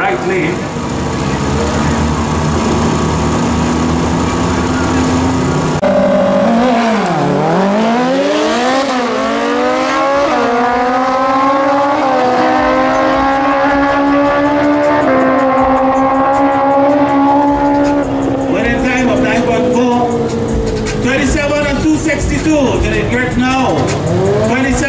right lane. Winning time of 9.4. 27 and 262 to the grid now. 27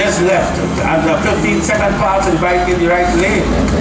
just left. And the 15 second pass is right in the right lane.